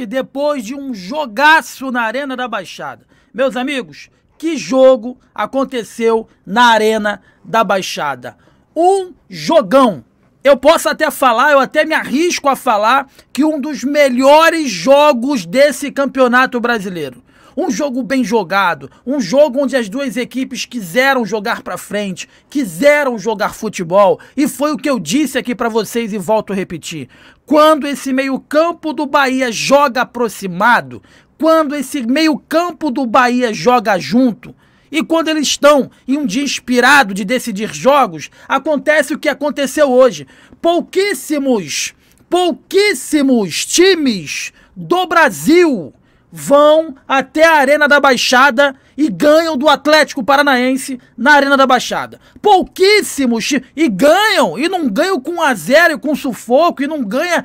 depois de um jogaço na Arena da Baixada. Meus amigos, que jogo aconteceu na Arena da Baixada? Um jogão. Eu posso até falar, eu até me arrisco a falar que um dos melhores jogos desse campeonato brasileiro. Um jogo bem jogado, um jogo onde as duas equipes quiseram jogar para frente, quiseram jogar futebol, e foi o que eu disse aqui para vocês e volto a repetir. Quando esse meio-campo do Bahia joga aproximado, quando esse meio-campo do Bahia joga junto, e quando eles estão em um dia inspirado de decidir jogos, acontece o que aconteceu hoje. Pouquíssimos, pouquíssimos times do Brasil vão até a Arena da Baixada e ganham do Atlético Paranaense na Arena da Baixada. Pouquíssimos e ganham, e não ganham com a zero, com sufoco, e não ganha.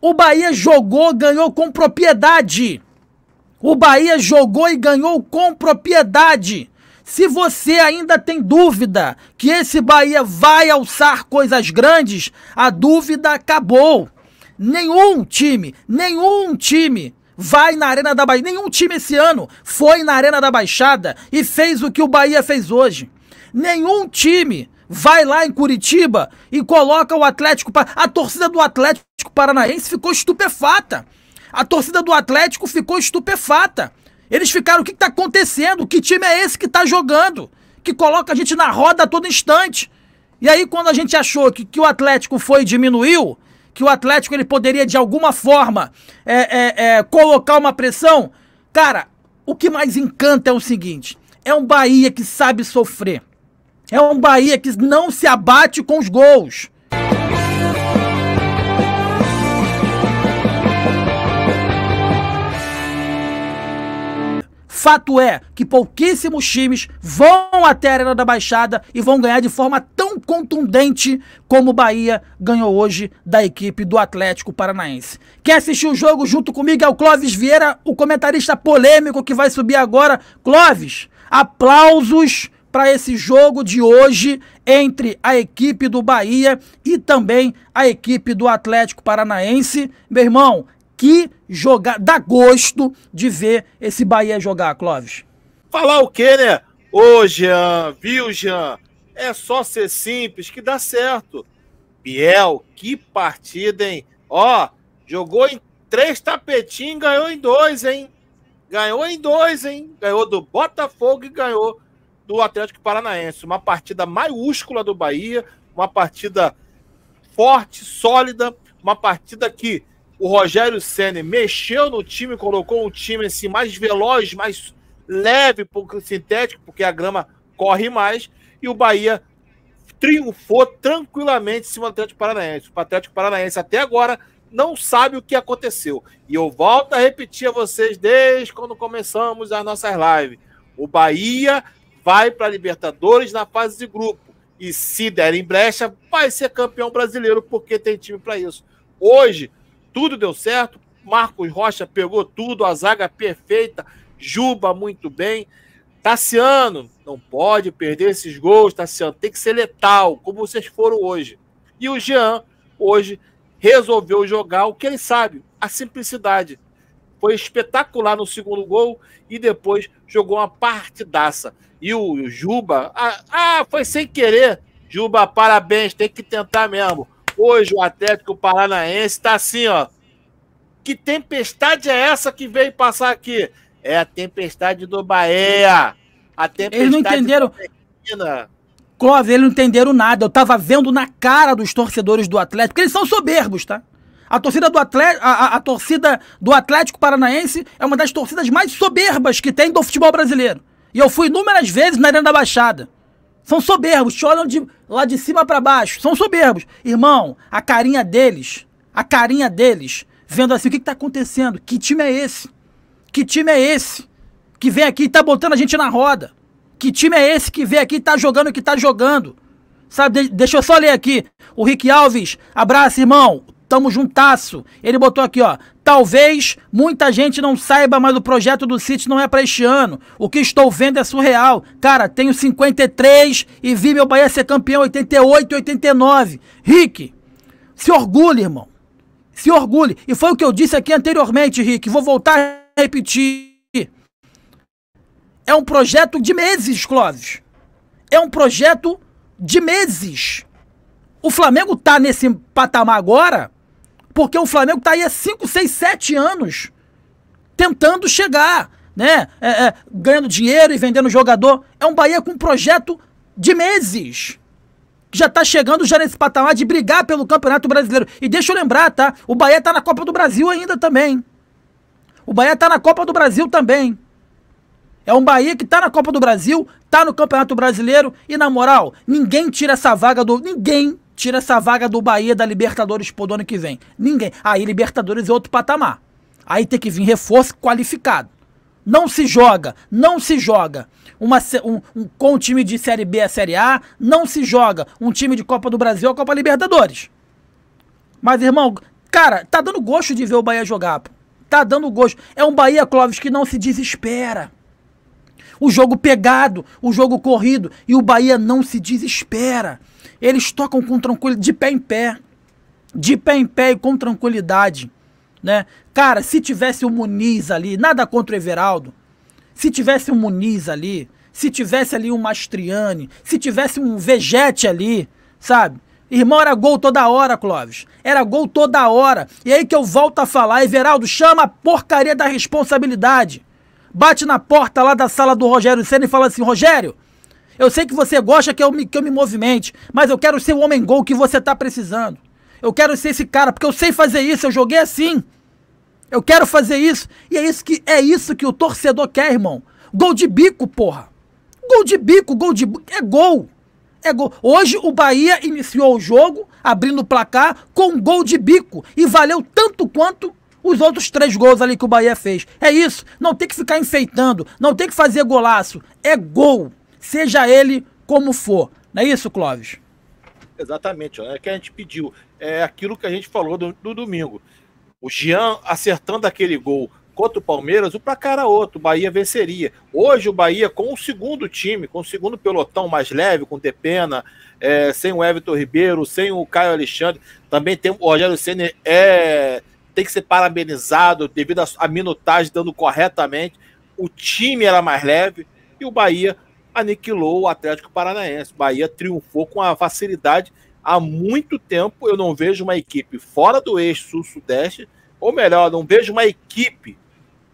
O Bahia jogou, ganhou com propriedade. O Bahia jogou e ganhou com propriedade. Se você ainda tem dúvida que esse Bahia vai alçar coisas grandes, a dúvida acabou. Nenhum time, nenhum time vai na Arena da Baixada. Nenhum time esse ano foi na Arena da Baixada e fez o que o Bahia fez hoje. Nenhum time vai lá em Curitiba e coloca o Atlético. A torcida do Atlético Paranaense ficou estupefata. A torcida do Atlético ficou estupefata. Eles ficaram, o que está acontecendo? Que time é esse que está jogando? Que coloca a gente na roda a todo instante. E aí, quando a gente achou que, que o Atlético foi e diminuiu, que o Atlético ele poderia de alguma forma é, é, é, colocar uma pressão. Cara, o que mais encanta é o seguinte: é um Bahia que sabe sofrer. É um Bahia que não se abate com os gols. Fato é que pouquíssimos times vão até a Arena da Baixada e vão ganhar de forma tão contundente como o Bahia ganhou hoje da equipe do Atlético Paranaense. Quer assistir o jogo junto comigo é o Clóvis Vieira, o comentarista polêmico que vai subir agora. Clóvis, aplausos para esse jogo de hoje entre a equipe do Bahia e também a equipe do Atlético Paranaense. Meu irmão, que jogar, dá gosto de ver esse Bahia jogar, Clóvis. Falar o quê, né? Ô, Jean, viu, Jean? É só ser simples que dá certo. Biel, que partida, hein? Ó, jogou em três tapetinhos, ganhou em dois, hein? Ganhou em dois, hein? Ganhou do Botafogo e ganhou do Atlético Paranaense. Uma partida maiúscula do Bahia, uma partida forte, sólida, uma partida que o Rogério Senna mexeu no time, colocou um time assim, mais veloz, mais leve para sintético, porque a grama corre mais, e o Bahia triunfou tranquilamente em cima do Atlético Paranaense. O Atlético Paranaense até agora não sabe o que aconteceu. E eu volto a repetir a vocês desde quando começamos as nossas lives. O Bahia vai para a Libertadores na fase de grupo. E se der em brecha, vai ser campeão brasileiro, porque tem time para isso. Hoje, tudo deu certo. Marcos Rocha pegou tudo, a zaga perfeita, Juba muito bem. Tassiano, não pode perder esses gols, Tassiano, tem que ser letal, como vocês foram hoje. E o Jean, hoje, resolveu jogar o que ele sabe, a simplicidade. Foi espetacular no segundo gol e depois jogou uma partidaça. E o Juba, ah, ah foi sem querer. Juba, parabéns, tem que tentar mesmo. Hoje o Atlético Paranaense está assim, ó. Que tempestade é essa que veio passar aqui? É a tempestade do Bahia. A tempestade eles não entenderam. Clóvis, eles não entenderam nada. Eu tava vendo na cara dos torcedores do Atlético, eles são soberbos, tá? A torcida do Atlético, a, a, a, torcida do Atlético Paranaense é uma das torcidas mais soberbas que tem do futebol brasileiro. E eu fui inúmeras vezes na Arena da Baixada. São soberbos, te olham de lá de cima para baixo. São soberbos. Irmão, a carinha deles, a carinha deles, vendo assim, o que, que tá acontecendo? Que time é esse? Que time é esse? Que vem aqui e tá botando a gente na roda. Que time é esse que vem aqui e tá jogando o que tá jogando? Sabe, de, deixa eu só ler aqui. O Rick Alves, abraço, irmão. Tamo juntasso. Ele botou aqui, ó. Talvez muita gente não saiba, mas o projeto do City não é para este ano. O que estou vendo é surreal. Cara, tenho 53 e vi meu Bahia ser campeão 88 e 89. Rick, se orgulhe, irmão. se orgulhe. E foi o que eu disse aqui anteriormente, Rick. Vou voltar repetir. É um projeto de meses, Clóvis. É um projeto de meses. O Flamengo tá nesse patamar agora porque o Flamengo tá aí há 5, 6, 7 anos tentando chegar, né? É, é, ganhando dinheiro e vendendo jogador. É um Bahia com um projeto de meses que já tá chegando já nesse patamar de brigar pelo Campeonato Brasileiro. E deixa eu lembrar, tá? O Bahia tá na Copa do Brasil ainda também. O Bahia tá na Copa do Brasil também. É um Bahia que tá na Copa do Brasil, tá no Campeonato Brasileiro e na moral, ninguém tira essa vaga do ninguém tira essa vaga do Bahia da Libertadores pro ano que vem. Ninguém. Aí Libertadores é outro patamar. Aí tem que vir reforço qualificado. Não se joga, não se joga uma, um, um, com um time de Série B a Série A, não se joga um time de Copa do Brasil a Copa Libertadores. Mas, irmão, cara, tá dando gosto de ver o Bahia jogar. Tá dando gosto. É um Bahia, Clóvis, que não se desespera. O jogo pegado, o jogo corrido, e o Bahia não se desespera. Eles tocam com tranquilidade, de pé em pé. De pé em pé e com tranquilidade. Né? Cara, se tivesse o Muniz ali, nada contra o Everaldo, se tivesse um Muniz ali, se tivesse ali um Mastriani, se tivesse um Vegete ali, sabe? Irmão, era gol toda hora, Clóvis. Era gol toda hora. E aí que eu volto a falar, Everaldo, chama a porcaria da responsabilidade. Bate na porta lá da sala do Rogério Senna e fala assim, Rogério, eu sei que você gosta que eu me, que eu me movimente, mas eu quero ser o homem gol que você tá precisando. Eu quero ser esse cara, porque eu sei fazer isso, eu joguei assim. Eu quero fazer isso. E é isso que é isso que o torcedor quer, irmão. Gol de bico, porra. Gol de bico, gol de é gol. É gol. Hoje o Bahia iniciou o jogo abrindo o placar com um gol de bico e valeu tanto quanto os outros três gols ali que o Bahia fez. É isso. Não tem que ficar enfeitando, não tem que fazer golaço. É gol, seja ele como for. Não é isso, Clóvis? Exatamente. É o que a gente pediu. É aquilo que a gente falou do, do domingo. O Jean acertando aquele gol contra o Palmeiras, o placar era outro, o Bahia venceria. Hoje o Bahia com o segundo time, com o segundo pelotão mais leve, com o Depena, é, sem o Everton Ribeiro, sem o Caio Alexandre, também tem o Rogério Senna, é, tem que ser parabenizado devido à minutagem dando corretamente. O time era mais leve e o Bahia aniquilou o Atlético Paranaense. O Bahia triunfou com a facilidade há muito tempo eu não vejo uma equipe fora do eixo sul-sudeste, ou melhor, não vejo uma equipe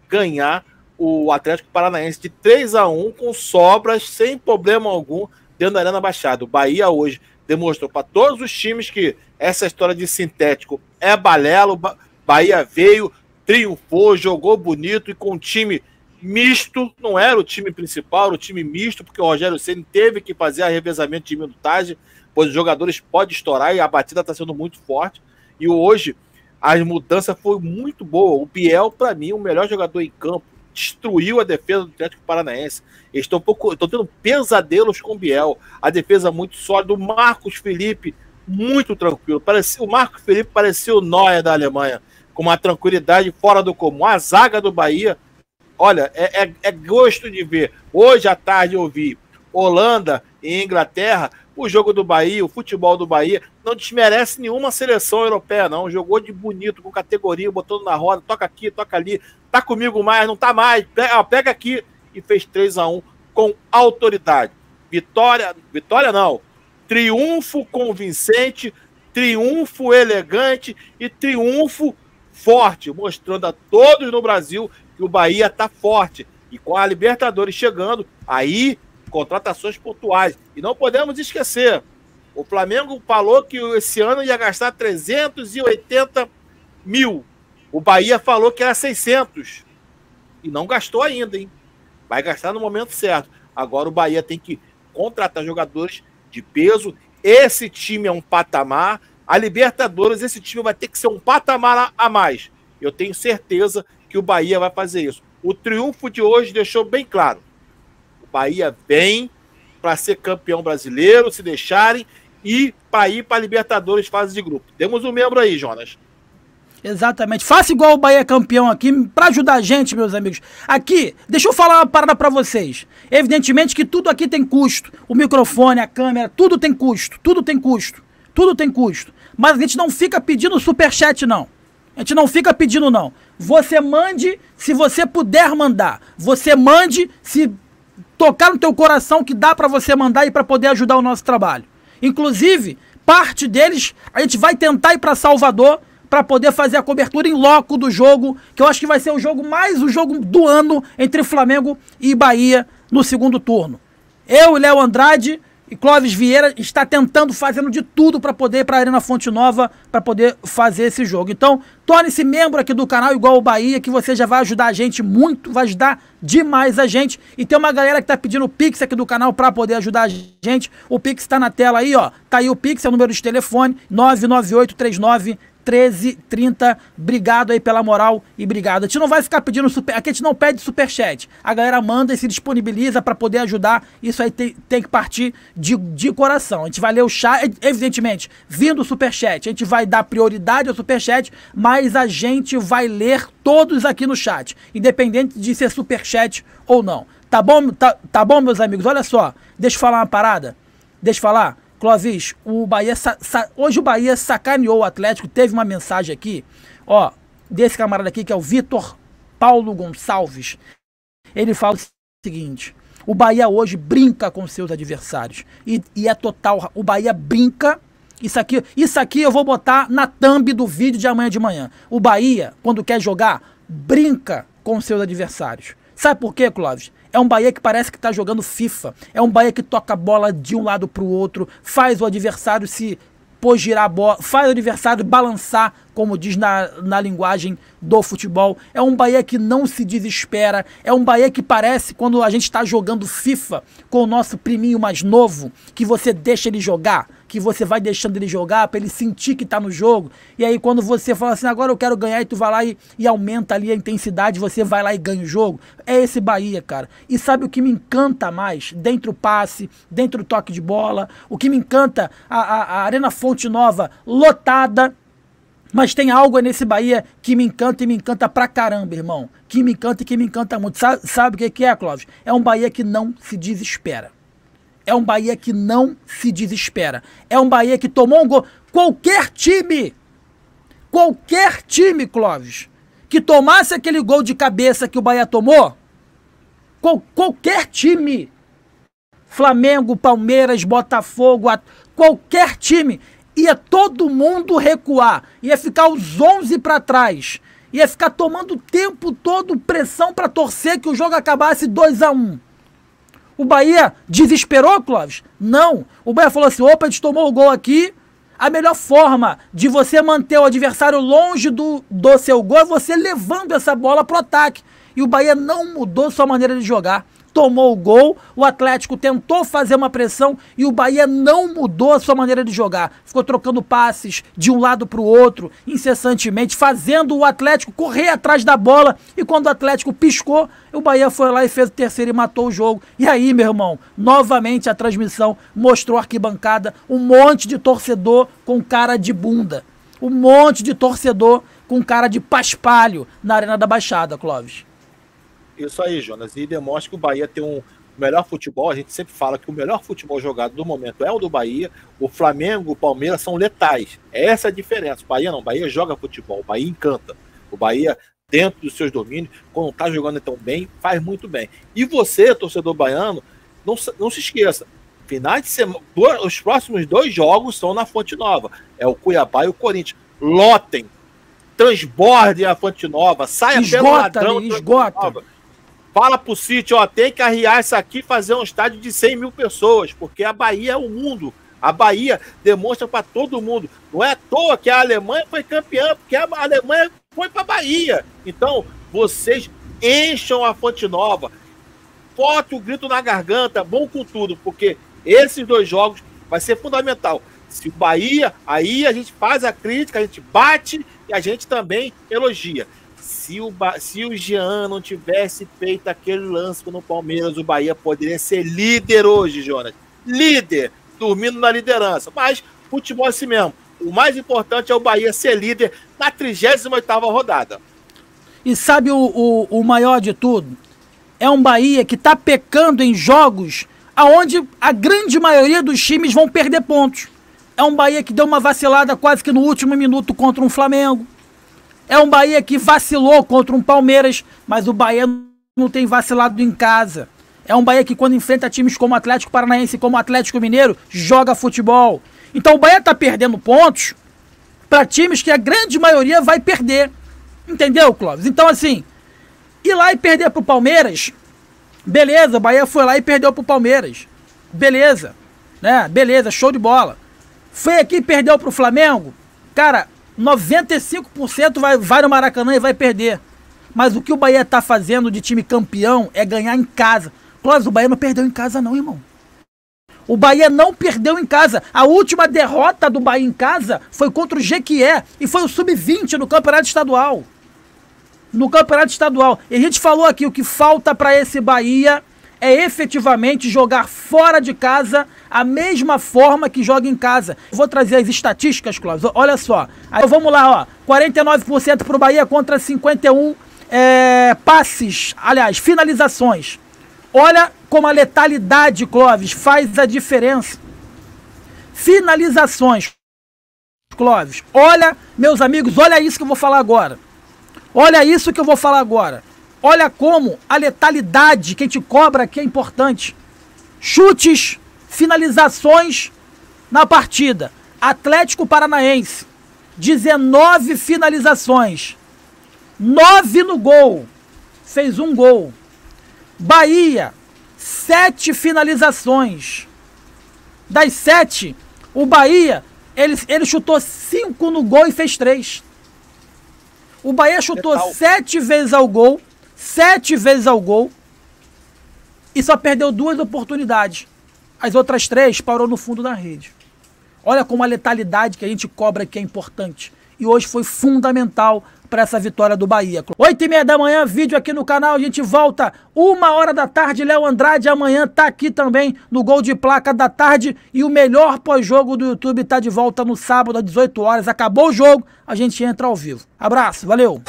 ganhar o Atlético Paranaense de 3 a 1 com sobras, sem problema algum, dentro da Arena Baixada. O Bahia hoje demonstrou para todos os times que essa história de sintético é balelo. Bahia veio, triunfou, jogou bonito e com um time misto, não era o time principal, era o time misto, porque o Rogério Ceni teve que fazer revezamento de minutagem pois os jogadores podem estourar e a batida está sendo muito forte. E hoje a mudança foi muito boa. O Biel, para mim, o melhor jogador em campo, destruiu a defesa do Atlético Paranaense. Estão, um pouco, estão tendo pesadelos com o Biel. A defesa muito sólida. O Marcos Felipe, muito tranquilo. Parecia, o Marcos Felipe parecia o Neuer da Alemanha, com uma tranquilidade fora do comum. A zaga do Bahia, olha, é, é, é gosto de ver. Hoje à tarde eu vi Holanda e Inglaterra o jogo do Bahia, o futebol do Bahia, não desmerece nenhuma seleção europeia, não. Jogou de bonito, com categoria, botando na roda, toca aqui, toca ali, tá comigo mais, não tá mais, pega, pega aqui e fez 3 a 1 com autoridade. Vitória, vitória não, triunfo convincente, triunfo elegante e triunfo forte, mostrando a todos no Brasil que o Bahia tá forte. E com a Libertadores chegando, aí contratações pontuais. E não podemos esquecer, o Flamengo falou que esse ano ia gastar 380 mil. O Bahia falou que era 600. E não gastou ainda, hein? Vai gastar no momento certo. Agora o Bahia tem que contratar jogadores de peso. Esse time é um patamar. A Libertadores, esse time vai ter que ser um patamar a mais. Eu tenho certeza que o Bahia vai fazer isso. O triunfo de hoje deixou bem claro. Bahia vem para ser campeão brasileiro, se deixarem, e para ir para Libertadores fase de grupo. Temos um membro aí, Jonas. Exatamente. Faça igual o Bahia campeão aqui para ajudar a gente, meus amigos. Aqui, deixa eu falar uma parada para vocês. Evidentemente que tudo aqui tem custo. O microfone, a câmera, tudo tem custo. Tudo tem custo. Tudo tem custo. Mas a gente não fica pedindo superchat, não. A gente não fica pedindo, não. Você mande se você puder mandar. Você mande se tocar no teu coração que dá para você mandar e para poder ajudar o nosso trabalho. Inclusive, parte deles a gente vai tentar ir para Salvador para poder fazer a cobertura em loco do jogo, que eu acho que vai ser o jogo mais o jogo do ano entre Flamengo e Bahia no segundo turno. Eu e Léo Andrade e Clóvis Vieira está tentando, fazendo de tudo para poder ir para a Arena Fonte Nova para poder fazer esse jogo. Então, torne-se membro aqui do canal, igual o Bahia, que você já vai ajudar a gente muito, vai ajudar demais a gente. E tem uma galera que está pedindo o Pix aqui do canal para poder ajudar a gente. O Pix está na tela aí, ó. Tá aí o Pix, é o número de telefone, 99839 1330. Obrigado aí pela moral e obrigado. A gente não vai ficar pedindo super. Aqui a gente não pede superchat. A galera manda e se disponibiliza para poder ajudar. Isso aí tem, tem que partir de, de coração. A gente vai ler o chat, evidentemente, vindo o superchat. A gente vai dar prioridade ao superchat, mas a gente vai ler todos aqui no chat, independente de ser superchat ou não. Tá bom, tá, tá bom, meus amigos? Olha só, deixa eu falar uma parada. Deixa eu falar. Clóvis, o Bahia. Hoje o Bahia sacaneou o Atlético. Teve uma mensagem aqui, ó, desse camarada aqui, que é o Vitor Paulo Gonçalves. Ele fala o seguinte: o Bahia hoje brinca com seus adversários. E, e é total. O Bahia brinca. Isso aqui, isso aqui eu vou botar na thumb do vídeo de amanhã de manhã. O Bahia, quando quer jogar, brinca com seus adversários. Sabe por quê, Clóvis? É um Bahia que parece que está jogando FIFA. É um Bahia que toca a bola de um lado para o outro, faz o adversário se pôr girar a bola, faz o adversário balançar, como diz na, na linguagem do futebol. É um Bahia que não se desespera. É um Bahia que parece, quando a gente está jogando FIFA com o nosso priminho mais novo, que você deixa ele jogar que você vai deixando ele jogar para ele sentir que tá no jogo. E aí quando você fala assim, agora eu quero ganhar e tu vai lá e, e aumenta ali a intensidade, você vai lá e ganha o jogo. É esse Bahia, cara. E sabe o que me encanta mais? Dentro do passe, dentro do toque de bola, o que me encanta, a, a, a Arena Fonte Nova lotada, mas tem algo nesse Bahia que me encanta e me encanta pra caramba, irmão. Que me encanta e que me encanta muito. Sabe, sabe o que, é, Clóvis? É um Bahia que não se desespera. É um Bahia que não se desespera. É um Bahia que tomou um gol. Qualquer time, qualquer time, Clóvis, que tomasse aquele gol de cabeça que o Bahia tomou, qual, qualquer time, Flamengo, Palmeiras, Botafogo, qualquer time, ia todo mundo recuar, ia ficar os 11 para trás, ia ficar tomando o tempo todo pressão para torcer que o jogo acabasse 2 a 1 o Bahia desesperou, Clóvis? Não. O Bahia falou assim: opa, a gente tomou o gol aqui. A melhor forma de você manter o adversário longe do, do seu gol é você levando essa bola pro ataque. E o Bahia não mudou sua maneira de jogar tomou o gol, o Atlético tentou fazer uma pressão e o Bahia não mudou a sua maneira de jogar. Ficou trocando passes de um lado para o outro, incessantemente, fazendo o Atlético correr atrás da bola. E quando o Atlético piscou, o Bahia foi lá e fez o terceiro e matou o jogo. E aí, meu irmão, novamente a transmissão mostrou a arquibancada um monte de torcedor com cara de bunda. Um monte de torcedor com cara de paspalho na Arena da Baixada, Clóvis. Isso aí, Jonas. E demonstra que o Bahia tem um melhor futebol. A gente sempre fala que o melhor futebol jogado do momento é o do Bahia. O Flamengo, o Palmeiras são letais. Essa é a diferença. O Bahia não. O Bahia joga futebol. O Bahia encanta. O Bahia, dentro dos seus domínios, quando está jogando tão bem, faz muito bem. E você, torcedor baiano, não, não se esqueça. Finais de semana, os próximos dois jogos são na Fonte Nova. É o Cuiabá e o Corinthians. Lotem, transbordem a Fonte Nova, saia esgota pelo ladrão. Esgota. Fala pro City, ó, tem que arriar isso aqui fazer um estádio de 100 mil pessoas, porque a Bahia é o mundo. A Bahia demonstra para todo mundo. Não é à toa que a Alemanha foi campeã, porque a Alemanha foi para a Bahia. Então, vocês encham a Fonte Nova. Forte o grito na garganta, bom com tudo, porque esses dois jogos vai ser fundamental. Se o Bahia, aí a gente faz a crítica, a gente bate e a gente também elogia se o, se o Jean não tivesse feito aquele lance no Palmeiras, o Bahia poderia ser líder hoje, Jonas. Líder, dormindo na liderança. Mas futebol é assim mesmo. O mais importante é o Bahia ser líder na 38ª rodada. E sabe o, o, o maior de tudo? É um Bahia que está pecando em jogos aonde a grande maioria dos times vão perder pontos. É um Bahia que deu uma vacilada quase que no último minuto contra um Flamengo É um Bahia que vacilou contra um Palmeiras, mas o Bahia não tem vacilado em casa. É um Bahia que, quando enfrenta times como Atlético Paranaense e como Atlético Mineiro, joga futebol. Então o Bahia tá perdendo pontos para times que a grande maioria vai perder. Entendeu, Clóvis? Então, assim, ir lá e perder pro Palmeiras, beleza, o Bahia foi lá e perdeu pro Palmeiras. Beleza, né? Beleza, show de bola. Foi aqui e perdeu pro Flamengo, cara, 95% vai, vai no Maracanã e vai perder. Mas o que o Bahia tá fazendo de time campeão é ganhar em casa. Clóvis, o Bahia não perdeu em casa não, irmão. O Bahia não perdeu em casa. A última derrota do Bahia em casa foi contra o Jequié e foi o sub-20 no Campeonato Estadual. No Campeonato Estadual. E a gente falou aqui o que falta para esse Bahia é efetivamente jogar fora de casa a mesma forma que joga em casa. Vou trazer as estatísticas, Cláudio. Olha só. Aí vamos lá, ó. 49% para o Bahia contra 51 é, passes, aliás, finalizações. Olha como a letalidade, Clóvis, faz a diferença. Finalizações, Clóvis. Olha, meus amigos, olha isso que eu vou falar agora. Olha isso que eu vou falar agora. Olha como a letalidade que a gente cobra aqui é importante. Chutes, finalizações na partida. Atlético Paranaense, 19 finalizações. 9 no gol. Fez um gol. Bahia, sete finalizações. Das sete, o Bahia, ele, ele chutou cinco no gol e fez três. O Bahia chutou Letal. sete vezes ao gol, sete vezes ao gol, e só perdeu duas oportunidades. As outras três parou no fundo da rede. Olha como a letalidade que a gente cobra aqui é importante. E hoje foi fundamental para essa vitória do Bahia. Oito e meia da manhã, vídeo aqui no canal. A gente volta uma hora da tarde. Léo Andrade amanhã tá aqui também no Gol de Placa da Tarde. E o melhor pós-jogo do YouTube tá de volta no sábado às 18 horas. Acabou o jogo, a gente entra ao vivo. Abraço, valeu!